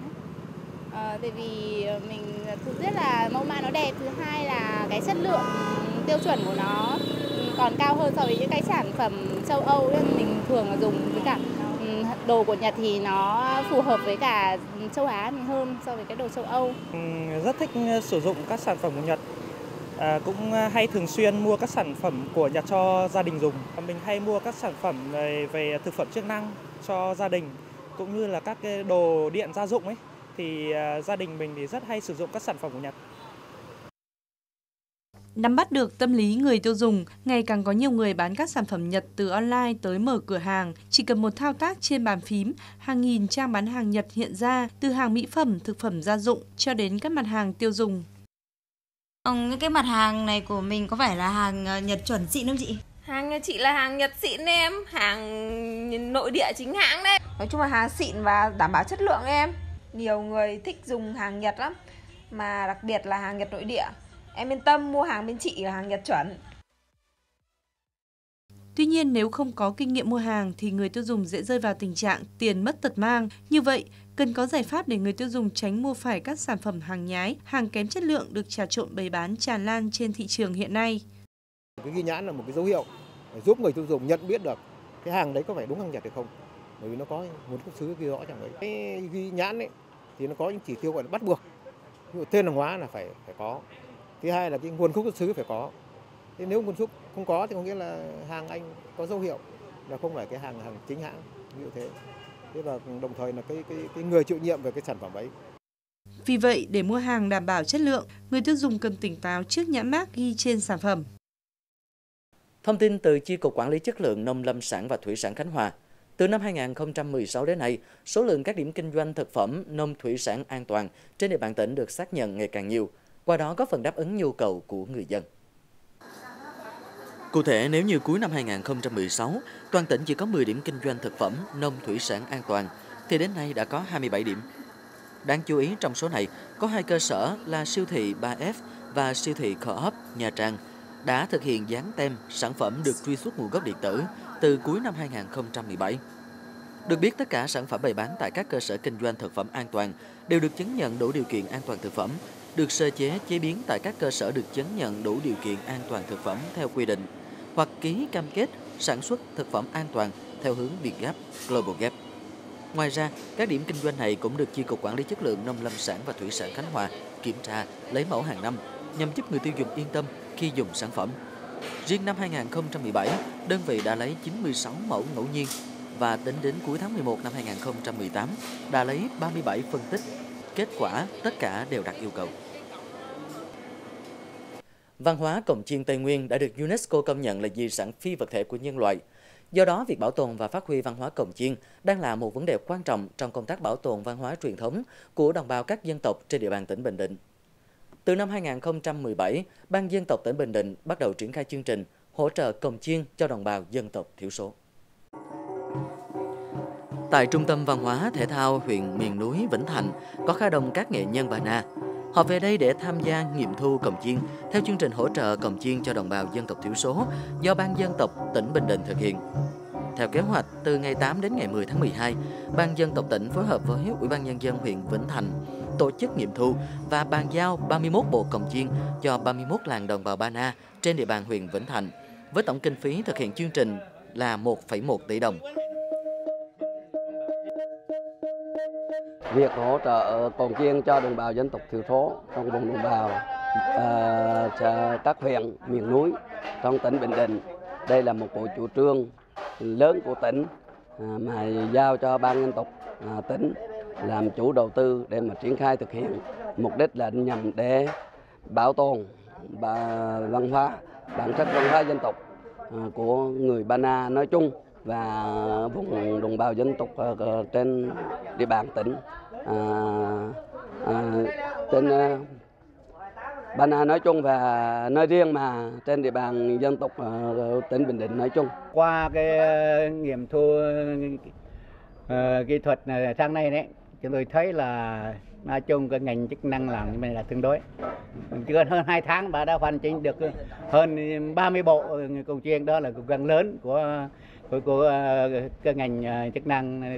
À, tại vì mình thứ nhất là mẫu mã nó đẹp, thứ hai là cái chất lượng tiêu chuẩn của nó còn cao hơn so với những cái sản phẩm châu Âu nên mình thường là dùng với cả đồ của Nhật thì nó phù hợp với cả châu Á hơn so với cái đồ châu Âu. Rất thích sử dụng các sản phẩm của Nhật À, cũng à, hay thường xuyên mua các sản phẩm của Nhật cho gia đình dùng. À, mình hay mua các sản phẩm về, về thực phẩm chức năng cho gia đình cũng như là các cái đồ điện gia dụng ấy thì à, gia đình mình thì rất hay sử dụng các sản phẩm của Nhật. Nắm bắt được tâm lý người tiêu dùng, ngày càng có nhiều người bán các sản phẩm Nhật từ online tới mở cửa hàng. Chỉ cần một thao tác trên bàn phím, hàng nghìn trang bán hàng Nhật hiện ra, từ hàng mỹ phẩm, thực phẩm gia dụng cho đến các mặt hàng tiêu dùng. Những cái mặt hàng này của mình có phải là hàng ờ, Nhật chuẩn xịn không chị? Hàng nhà chị là hàng Nhật xịn em, hàng nội địa chính hãng đấy. Nói chung là hàng xịn và đảm bảo chất lượng em. Nhiều người thích dùng hàng Nhật lắm, mà đặc biệt là hàng Nhật nội địa. Em yên tâm mua hàng bên chị là hàng Nhật chuẩn. Tuy nhiên nếu không có kinh nghiệm mua hàng thì người tiêu dùng dễ rơi vào tình trạng tiền mất tật mang. Như vậy, cần có giải pháp để người tiêu dùng tránh mua phải các sản phẩm hàng nhái, hàng kém chất lượng được trà trộn bày bán tràn lan trên thị trường hiện nay. Cái ghi nhãn là một cái dấu hiệu để giúp người tiêu dùng nhận biết được cái hàng đấy có phải đúng hàng Nhật hay không. Bởi vì nó có nguồn gốc xứ ghi rõ chẳng đấy. Cái ghi nhãn ấy thì nó có những chỉ tiêu gọi là bắt buộc. Ví dụ tên hàng hóa là phải phải có. Thứ hai là cái nguồn gốc xuất xứ phải có. Thế nếu nguồn gốc không có thì có nghĩa là hàng anh có dấu hiệu là không phải cái hàng hàng chính hãng như thế thế và đồng thời là cái cái cái người chịu nhiệm về cái sản phẩm ấy. Vì vậy, để mua hàng đảm bảo chất lượng, người tiêu dùng cần tỉnh táo trước nhãn mác ghi trên sản phẩm. Thông tin từ Chi cục Quản lý Chất lượng Nông lâm sản và Thủy sản Khánh Hòa, từ năm 2016 đến nay, số lượng các điểm kinh doanh thực phẩm nông thủy sản an toàn trên địa bàn tỉnh được xác nhận ngày càng nhiều, qua đó có phần đáp ứng nhu cầu của người dân. Cụ thể, nếu như cuối năm 2016, toàn tỉnh chỉ có 10 điểm kinh doanh thực phẩm, nông thủy sản an toàn, thì đến nay đã có 27 điểm. Đáng chú ý trong số này, có hai cơ sở là siêu thị 3F và siêu thị Co-op Nha Trang đã thực hiện dán tem sản phẩm được truy xuất nguồn gốc điện tử từ cuối năm 2017. Được biết, tất cả sản phẩm bày bán tại các cơ sở kinh doanh thực phẩm an toàn đều được chứng nhận đủ điều kiện an toàn thực phẩm, được sơ chế chế biến tại các cơ sở được chứng nhận đủ điều kiện an toàn thực phẩm theo quy định hoặc ký cam kết sản xuất thực phẩm an toàn theo hướng Việt Gap, Global Gap. Ngoài ra, các điểm kinh doanh này cũng được Chi cục Quản lý Chất lượng Nông lâm sản và Thủy sản Khánh Hòa kiểm tra, lấy mẫu hàng năm nhằm giúp người tiêu dùng yên tâm khi dùng sản phẩm. Riêng năm 2017, đơn vị đã lấy 96 mẫu ngẫu nhiên và tính đến cuối tháng 11 năm 2018 đã lấy 37 phân tích. Kết quả tất cả đều đạt yêu cầu. Văn hóa cổng chiên Tây Nguyên đã được UNESCO công nhận là di sản phi vật thể của nhân loại. Do đó, việc bảo tồn và phát huy văn hóa cổng chiên đang là một vấn đề quan trọng trong công tác bảo tồn văn hóa truyền thống của đồng bào các dân tộc trên địa bàn tỉnh Bình Định. Từ năm 2017, Ban dân tộc tỉnh Bình Định bắt đầu triển khai chương trình hỗ trợ cồng chiên cho đồng bào dân tộc thiểu số. Tại Trung tâm Văn hóa Thể thao huyện miền núi Vĩnh Thành có khá đông các nghệ nhân Bà Na, Họ về đây để tham gia nghiệm thu cồng chiên theo chương trình hỗ trợ cồng chiên cho đồng bào dân tộc thiểu số do Ban dân tộc tỉnh Bình Định thực hiện. Theo kế hoạch, từ ngày 8 đến ngày 10 tháng 12, Ban dân tộc tỉnh phối hợp với Ủy ban Nhân dân huyện Vĩnh Thành tổ chức nghiệm thu và bàn giao 31 bộ cồng chiên cho 31 làng đồng bào Ba Na trên địa bàn huyện Vĩnh Thành, với tổng kinh phí thực hiện chương trình là 1,1 tỷ đồng. Việc hỗ trợ cồng chiêng cho đồng bào dân tộc thiểu số trong vùng đồng bào ờ, à, các huyện miền núi trong tỉnh Bình Định. Đây là một bộ chủ trương lớn của tỉnh à, mà giao cho ban dân tộc à, tỉnh làm chủ đầu tư để mà triển khai thực hiện. Mục đích là nhằm để bảo tồn và văn hóa bản sắc văn hóa dân tộc à, của người Ba Na nói chung và vùng đồng bào dân tộc trên địa bàn tỉnh à, à, trên ờ, Ba Na nói chung và nói riêng mà trên địa bàn dân tộc tỉnh Bình Định nói chung. Qua cái ờ, nghiệm thu uh, kỹ thuật này sang nay đấy chúng tôi thấy là nói chung cái ngành chức năng làm như này là tương đối chỉ hơn hơn 2 tháng bà đã hoàn chỉnh được hơn 30 bộ công chuyên đó là cục gần lớn của của, của cái ngành chức năng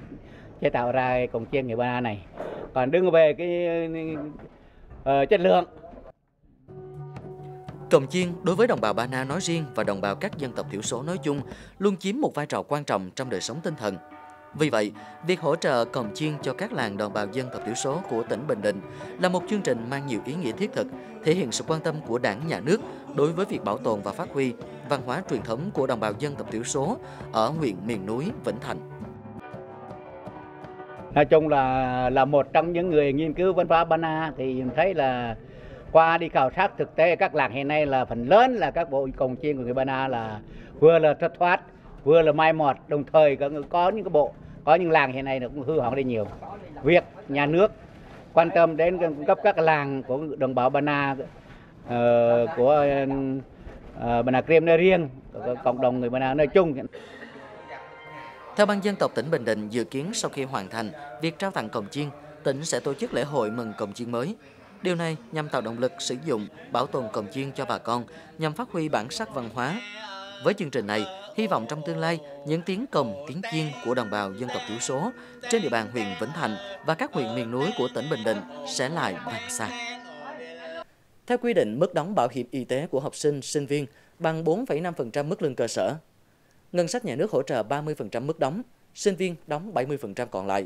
chế tạo ra cổng chiên người Ba này còn đứng về cái uh, chất lượng Cồng chiên đối với đồng bào Ba Na nói riêng và đồng bào các dân tộc thiểu số nói chung luôn chiếm một vai trò quan trọng trong đời sống tinh thần. Vì vậy, việc hỗ trợ cồng chiên cho các làng đồng bào dân tộc thiểu số của tỉnh Bình Định là một chương trình mang nhiều ý nghĩa thiết thực, thể hiện sự quan tâm của Đảng, Nhà nước đối với việc bảo tồn và phát huy văn hóa truyền thống của đồng bào dân tộc thiểu số ở huyện miền núi Vĩnh Thạnh. Nói chung là là một trong những người nghiên cứu văn hóa Ba Na thì thấy là qua đi khảo sát thực tế các làng hiện nay là phần lớn là các bộ cồng chiêng của người Ba Na là vừa là thất thoát vừa là mai một đồng thời có, có những cái bộ có những làng hiện nay nó cũng hư hỏng đi nhiều. Việc nhà nước quan tâm đến cung cấp các làng của đồng bào Ba Na uh, ờ, của ờ, uh, Ba Na Krem nói riêng cộng đồng người Ba Na nói chung theo Ban dân tộc tỉnh Bình Định dự kiến sau khi hoàn thành việc trao tặng cồng chiên, tỉnh sẽ tổ chức lễ hội mừng cồng chiên mới. Điều này nhằm tạo động lực sử dụng, bảo tồn cồng chiên cho bà con, nhằm phát huy bản sắc văn hóa. Với chương trình này, hy vọng trong tương lai, những tiếng cồng, tiếng chiên của đồng bào dân tộc thiểu số trên địa bàn huyện Vĩnh Thành và các huyện miền núi của tỉnh Bình Định sẽ lại vang xa. Theo quy định, mức đóng bảo hiểm y tế của học sinh, sinh viên bằng 4,5% mức lương cơ sở. Ngân sách nhà nước hỗ trợ 30% mức đóng, sinh viên đóng 70% còn lại.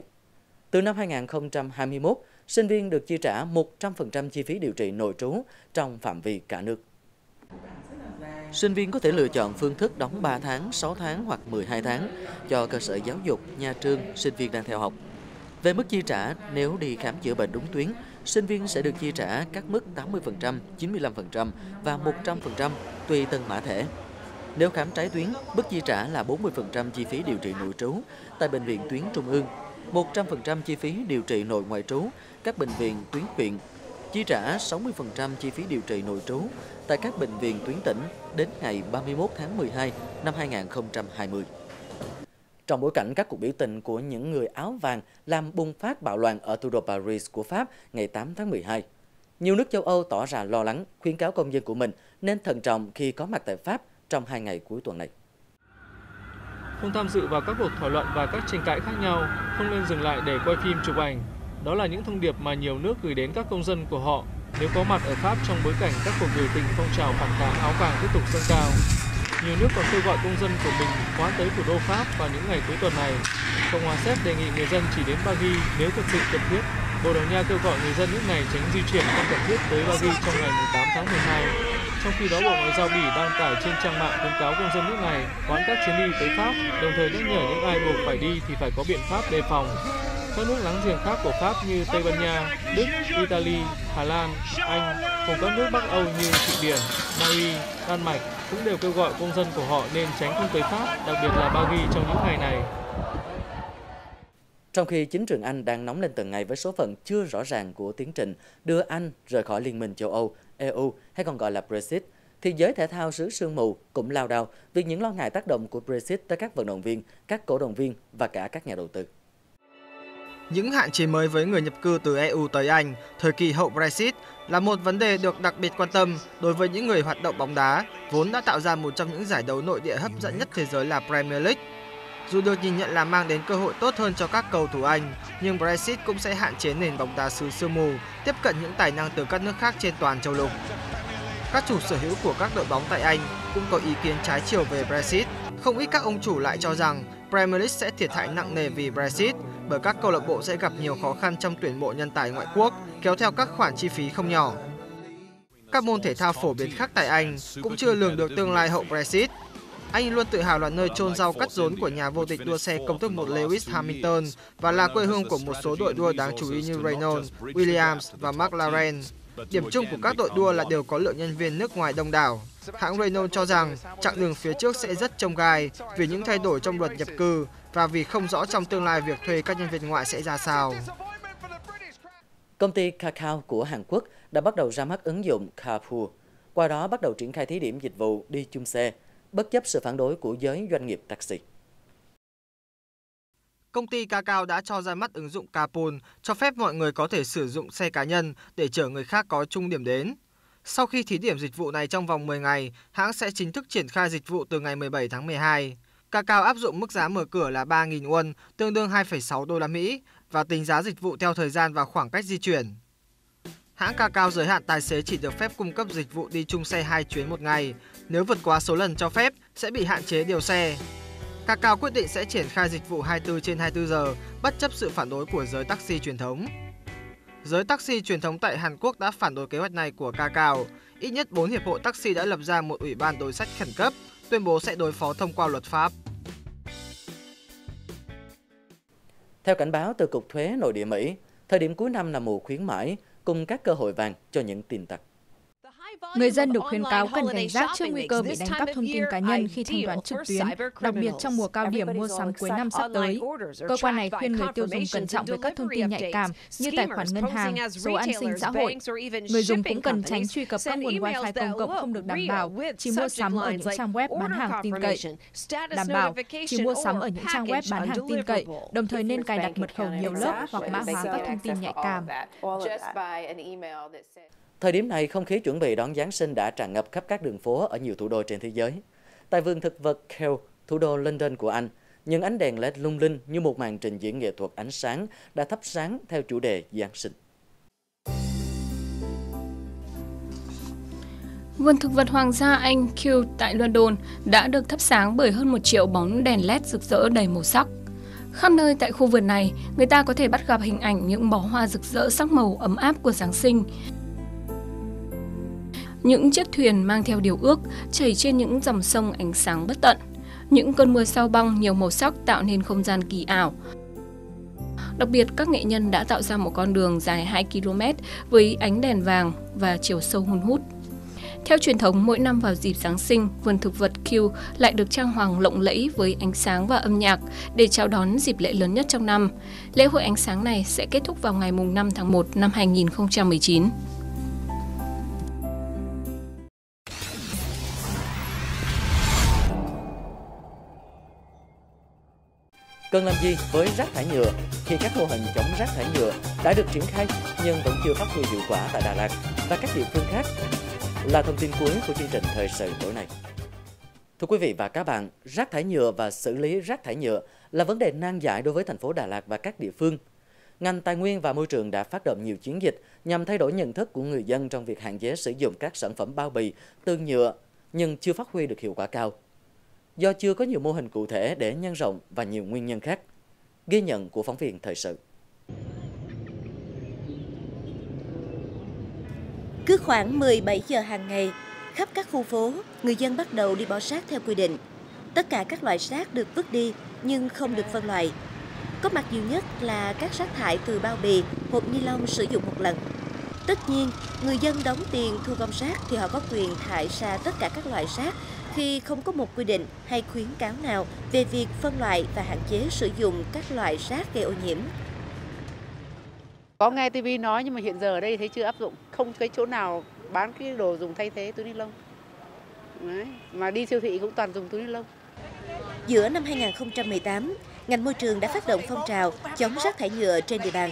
Từ năm 2021, sinh viên được chi trả 100% chi phí điều trị nội trú trong phạm vi cả nước. Sinh viên có thể lựa chọn phương thức đóng 3 tháng, 6 tháng hoặc 12 tháng cho cơ sở giáo dục, nhà trường, sinh viên đang theo học. Về mức chi trả, nếu đi khám chữa bệnh đúng tuyến, sinh viên sẽ được chi trả các mức 80%, 95% và 100% tùy từng mã thẻ. Nếu khám trái tuyến, mức chi trả là 40% chi phí điều trị nội trú tại bệnh viện tuyến trung ương, 100% chi phí điều trị nội ngoại trú các bệnh viện tuyến huyện, chi trả 60% chi phí điều trị nội trú tại các bệnh viện tuyến tỉnh đến ngày 31 tháng 12 năm 2020. Trong bối cảnh các cuộc biểu tình của những người áo vàng làm bùng phát bạo loạn ở thủ đô Paris của Pháp ngày 8 tháng 12, nhiều nước châu Âu tỏ ra lo lắng, khuyến cáo công dân của mình nên thận trọng khi có mặt tại Pháp trong hai ngày cuối tuần này. Không tham dự vào các cuộc thảo luận và các tranh cãi khác nhau, không nên dừng lại để quay phim chụp ảnh. Đó là những thông điệp mà nhiều nước gửi đến các công dân của họ nếu có mặt ở Pháp trong bối cảnh các cuộc biểu tình phong trào phản kháng áo vàng tiếp tục dâng cao. Nhiều nước còn kêu gọi công dân của mình khóa tới thủ đô Pháp vào những ngày cuối tuần này. Cộng hòa Séc đề nghị người dân chỉ đến Paris nếu thực sự cần thiết. Bồ Đào Nha kêu gọi người dân nước này tránh di chuyển không cần thiết tới Paris trong ngày 8 tháng 12. Trong khi đó, Bộ Ngoại giao Bỉ đăng tải trên trang mạng khuyến cáo công dân nước này hoãn các chuyến đi tới Pháp, đồng thời nhắc nhở những ai buộc phải đi thì phải có biện pháp đề phòng. Các nước láng giềng khác của Pháp như Tây Ban Nha, Đức, Italy, Hà Lan, Anh cùng các nước Bắc Âu như Thụy Điển, Na Uy, Đan Mạch cũng đều kêu gọi công dân của họ nên tránh không tới Pháp, đặc biệt là Paris trong những ngày này. Trong khi chính trường Anh đang nóng lên từng ngày với số phận chưa rõ ràng của tiến trình đưa Anh rời khỏi Liên minh châu Âu, EU hay còn gọi là Brexit, thì giới thể thao xứ sương mù cũng lao đao vì những lo ngại tác động của Brexit tới các vận động viên, các cổ động viên và cả các nhà đầu tư. Những hạn chế mới với người nhập cư từ EU tới Anh thời kỳ hậu Brexit là một vấn đề được đặc biệt quan tâm đối với những người hoạt động bóng đá, vốn đã tạo ra một trong những giải đấu nội địa hấp dẫn nhất thế giới là Premier League. Dù được nhìn nhận là mang đến cơ hội tốt hơn cho các cầu thủ Anh, nhưng Brexit cũng sẽ hạn chế nền bóng đá xứ sương mù tiếp cận những tài năng từ các nước khác trên toàn châu lục. Các chủ sở hữu của các đội bóng tại Anh cũng có ý kiến trái chiều về Brexit. Không ít các ông chủ lại cho rằng Premier League sẽ thiệt hại nặng nề vì Brexit bởi các câu lạc bộ sẽ gặp nhiều khó khăn trong tuyển mộ nhân tài ngoại quốc, kéo theo các khoản chi phí không nhỏ. Các môn thể thao phổ biến khác tại Anh cũng chưa lường được tương lai hậu Brexit. Anh luôn tự hào là nơi chôn rau cắt rốn của nhà vô địch đua xe công thức 1 Lewis Hamilton và là quê hương của một số đội đua đáng chú ý như Renault, Williams và McLaren. Điểm chung của các đội đua là đều có lượng nhân viên nước ngoài đông đảo. Hãng Renault cho rằng chặng đường phía trước sẽ rất trông gai vì những thay đổi trong luật nhập cư và vì không rõ trong tương lai việc thuê các nhân viên ngoại sẽ ra sao. Công ty Kakao của Hàn Quốc đã bắt đầu ra mắt ứng dụng Carpool, qua đó bắt đầu triển khai thí điểm dịch vụ đi chung xe, bất chấp sự phản đối của giới doanh nghiệp taxi. Công ty Kakao đã cho ra mắt ứng dụng Capul cho phép mọi người có thể sử dụng xe cá nhân để chở người khác có chung điểm đến. Sau khi thí điểm dịch vụ này trong vòng 10 ngày, hãng sẽ chính thức triển khai dịch vụ từ ngày 17 tháng 12. Kakao áp dụng mức giá mở cửa là 3.000 won, tương đương 2,6 đô la Mỹ và tính giá dịch vụ theo thời gian và khoảng cách di chuyển. Hãng Kakao giới hạn tài xế chỉ được phép cung cấp dịch vụ đi chung xe 2 chuyến một ngày. Nếu vượt quá số lần cho phép, sẽ bị hạn chế điều xe. Kakao quyết định sẽ triển khai dịch vụ 24 trên 24 giờ, bất chấp sự phản đối của giới taxi truyền thống. Giới taxi truyền thống tại Hàn Quốc đã phản đối kế hoạch này của Kakao. Ít nhất 4 hiệp hội taxi đã lập ra một ủy ban đối sách khẩn cấp, tuyên bố sẽ đối phó thông qua luật pháp. Theo cảnh báo từ Cục Thuế Nội địa Mỹ, thời điểm cuối năm là mùa khuyến mãi cùng các cơ hội vàng cho những tin tặc. Người dân được khuyến cáo cần cảnh giác trước nguy cơ bị đánh cắp thông tin cá nhân khi thanh toán trực tuyến, đặc biệt trong mùa cao điểm mua sắm cuối năm sắp tới. Cơ quan này khuyên người tiêu dùng cẩn trọng với các thông tin nhạy cảm như tài khoản ngân hàng, số an sinh xã hội. Người dùng cũng cần tránh truy cập các nguồn wifi công cộng không được đảm bảo, chỉ mua sắm ở những trang web bán hàng tin cậy. Đảm bảo chỉ mua sắm ở những trang web bán hàng tin cậy, đồng thời nên cài đặt mật khẩu nhiều lớp hoặc mã hóa các thông tin nhạy cảm. Thời điểm này, không khí chuẩn bị đón Giáng sinh đã tràn ngập khắp các đường phố ở nhiều thủ đô trên thế giới. Tại vườn thực vật Kew, thủ đô London của Anh, những ánh đèn LED lung linh như một màn trình diễn nghệ thuật ánh sáng đã thắp sáng theo chủ đề Giáng sinh. Vườn thực vật Hoàng gia Anh Kew tại London đã được thắp sáng bởi hơn một triệu bóng đèn LED rực rỡ đầy màu sắc. Khắp nơi tại khu vườn này, người ta có thể bắt gặp hình ảnh những bó hoa rực rỡ sắc màu ấm áp của Giáng sinh, những chiếc thuyền mang theo điều ước chảy trên những dòng sông ánh sáng bất tận. Những cơn mưa sao băng nhiều màu sắc tạo nên không gian kỳ ảo. Đặc biệt, các nghệ nhân đã tạo ra một con đường dài 2 km với ánh đèn vàng và chiều sâu hun hút. Theo truyền thống, mỗi năm vào dịp Giáng sinh, vườn thực vật Q lại được trang hoàng lộng lẫy với ánh sáng và âm nhạc để chào đón dịp lễ lớn nhất trong năm. Lễ hội ánh sáng này sẽ kết thúc vào ngày 5 tháng 1 năm 2019. Cần làm gì với rác thải nhựa khi các mô hình chống rác thải nhựa đã được triển khai nhưng vẫn chưa phát huy hiệu quả tại Đà Lạt và các địa phương khác? Là thông tin cuối của chương trình thời sự tối nay. Thưa quý vị và các bạn, rác thải nhựa và xử lý rác thải nhựa là vấn đề nan giải đối với thành phố Đà Lạt và các địa phương. Ngành Tài nguyên và Môi trường đã phát động nhiều chiến dịch nhằm thay đổi nhận thức của người dân trong việc hạn chế sử dụng các sản phẩm bao bì từ nhựa nhưng chưa phát huy được hiệu quả cao do chưa có nhiều mô hình cụ thể để nhân rộng và nhiều nguyên nhân khác. Ghi nhận của phóng viên thời sự. Cứ khoảng 17 giờ hàng ngày, khắp các khu phố, người dân bắt đầu đi bỏ rác theo quy định. Tất cả các loại rác được vứt đi nhưng không được phân loại. Có mặt nhiều nhất là các rác thải từ bao bì, hộp ni lông sử dụng một lần. Tất nhiên, người dân đóng tiền thu gom rác thì họ có quyền thải ra tất cả các loại rác khi không có một quy định hay khuyến cáo nào về việc phân loại và hạn chế sử dụng các loại rác gây ô nhiễm. Có nghe TV nói nhưng mà hiện giờ ở đây thấy chưa áp dụng, không cái chỗ nào bán cái đồ dùng thay thế túi ni lông. Đấy. Mà đi siêu thị cũng toàn dùng túi ni lông. Giữa năm 2018, ngành môi trường đã phát động phong trào chống rác thải nhựa trên địa bàn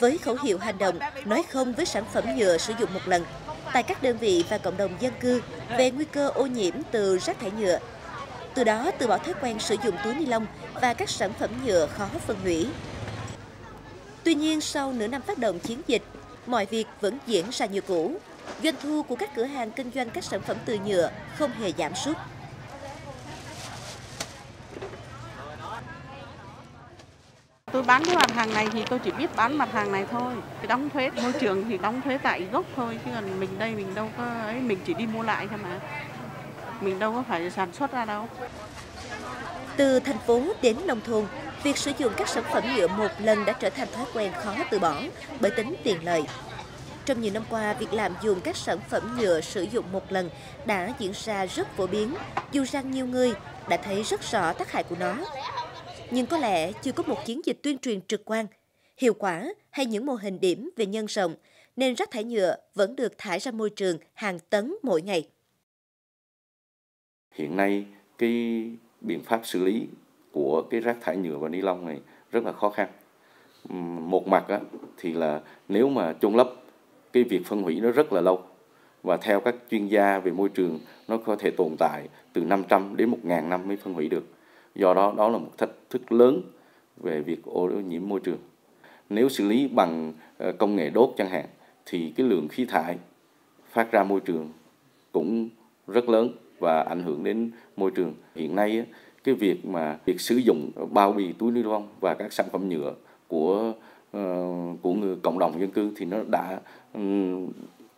với khẩu hiệu hành động nói không với sản phẩm nhựa sử dụng một lần tại các đơn vị và cộng đồng dân cư về nguy cơ ô nhiễm từ rác thải nhựa. từ đó từ bỏ thói quen sử dụng túi ni lông và các sản phẩm nhựa khó phân hủy. Tuy nhiên, sau nửa năm phát động chiến dịch, mọi việc vẫn diễn ra như cũ. Doanh thu của các cửa hàng kinh doanh các sản phẩm từ nhựa không hề giảm sút. Tôi bán cái mặt hàng này thì tôi chỉ biết bán mặt hàng này thôi. Cái đóng thuế môi trường thì đóng thuế tại gốc thôi chứ còn mình đây mình đâu có ấy mình chỉ đi mua lại thôi mà. Mình đâu có phải sản xuất ra đâu. Từ thành phố đến nông thôn, việc sử dụng các sản phẩm nhựa một lần đã trở thành thói quen khó từ bỏ bởi tính tiện lợi. Trong nhiều năm qua, việc làm dùng các sản phẩm nhựa sử dụng một lần đã diễn ra rất phổ biến, dù rằng nhiều người đã thấy rất rõ tác hại của nó. Nhưng có lẽ chưa có một chiến dịch tuyên truyền trực quan, hiệu quả hay những mô hình điểm về nhân rộng, nên rác thải nhựa vẫn được thải ra môi trường hàng tấn mỗi ngày. Hiện nay, cái biện pháp xử lý của cái rác thải nhựa và ni lông này rất là khó khăn. Một mặt á, thì là nếu mà chôn lấp cái việc phân hủy nó rất là lâu và theo các chuyên gia về môi trường nó có thể tồn tại từ 500 đến 1.000 năm mới phân hủy được. Do đó đó là một thách thức lớn về việc ô nhiễm môi trường. Nếu xử lý bằng ờ, công nghệ đốt chẳng hạn thì cái lượng khí thải phát ra môi trường cũng rất lớn và ảnh hưởng đến môi trường. Hiện nay cái việc mà việc sử dụng bao bì túi ni lông và các sản phẩm nhựa của ờ, của người cộng đồng dân cư thì nó đã ừ,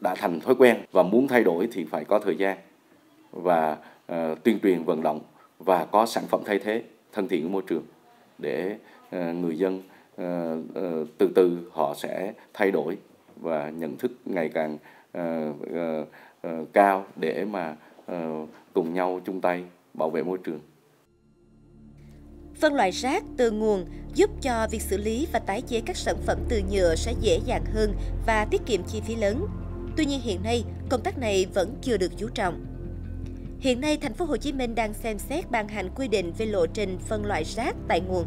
đã thành thói quen và muốn thay đổi thì phải có thời gian và uh, tuyên truyền vận động và có sản phẩm thay thế thân thiện với môi trường để ờ, người dân ờ, ờ, từ từ họ sẽ thay đổi và nhận thức ngày càng cao để mà cùng nhau chung tay bảo vệ môi trường. Phân loại rác từ nguồn giúp cho việc xử lý và tái chế các sản phẩm từ nhựa sẽ dễ dàng hơn và tiết kiệm chi phí lớn. Tuy nhiên hiện nay, công tác này vẫn chưa được chú trọng. Hiện nay, thành phố Hồ Chí Minh đang xem xét ban hành quy định về lộ trình phân loại rác tại nguồn.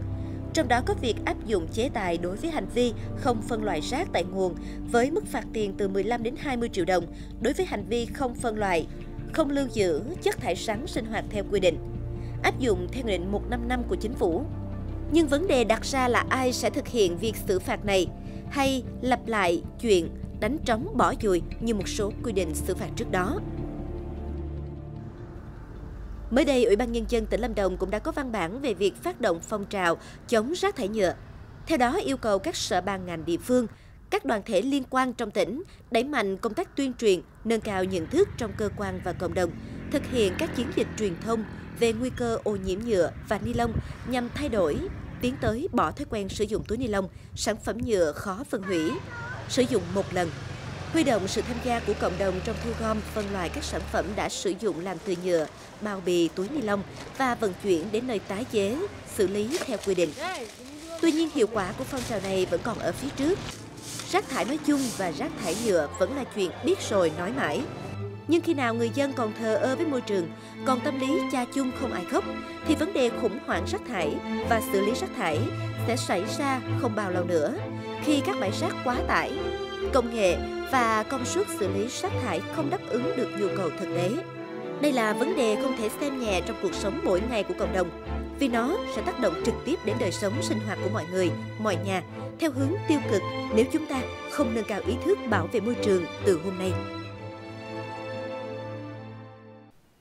Trong đó có việc áp dụng chế tài đối với hành vi không phân loại rác tại nguồn với mức phạt tiền từ 15 đến 20 triệu đồng đối với hành vi không phân loại, không lưu giữ chất thải rắn sinh hoạt theo quy định, áp dụng theo nghị định 155 của chính phủ. Nhưng vấn đề đặt ra là ai sẽ thực hiện việc xử phạt này hay lặp lại chuyện đánh trống bỏ dùi như một số quy định xử phạt trước đó. Mới đây, Ủy ban Nhân dân tỉnh Lâm Đồng cũng đã có văn bản về việc phát động phong trào chống rác thải nhựa. Theo đó, yêu cầu các sở ban ngành địa phương, các đoàn thể liên quan trong tỉnh đẩy mạnh công tác tuyên truyền, nâng cao nhận thức trong cơ quan và cộng đồng, thực hiện các chiến dịch truyền thông về nguy cơ ô nhiễm nhựa và ni lông nhằm thay đổi, tiến tới bỏ thói quen sử dụng túi ni lông, sản phẩm nhựa khó phân hủy, sử dụng một lần huy động sự tham gia của cộng đồng trong thu gom, phân loại các sản phẩm đã sử dụng làm từ nhựa, bao bì, túi ni lông và vận chuyển đến nơi tái chế, xử lý theo quy định. Tuy nhiên, hiệu quả của phong trào này vẫn còn ở phía trước. Rác thải nói chung và rác thải nhựa vẫn là chuyện biết rồi nói mãi. Nhưng khi nào người dân còn thờ ơ với môi trường, còn tâm lý cha chung không ai khóc, thì vấn đề khủng hoảng rác thải và xử lý rác thải sẽ xảy ra không bao lâu nữa khi các bãi rác quá tải, công nghệ và công suất xử lý rác thải không đáp ứng được nhu cầu thực tế. Đây là vấn đề không thể xem nhẹ trong cuộc sống mỗi ngày của cộng đồng, vì nó sẽ tác động trực tiếp đến đời sống sinh hoạt của mọi người, mọi nhà, theo hướng tiêu cực nếu chúng ta không nâng cao ý thức bảo vệ môi trường từ hôm nay.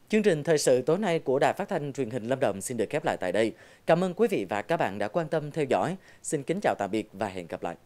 Chương trình thời sự tối nay của Đài Phát thanh Truyền hình Lâm Đồng xin được khép lại tại đây. Cảm ơn quý vị và các bạn đã quan tâm theo dõi. Xin kính chào tạm biệt và hẹn gặp lại.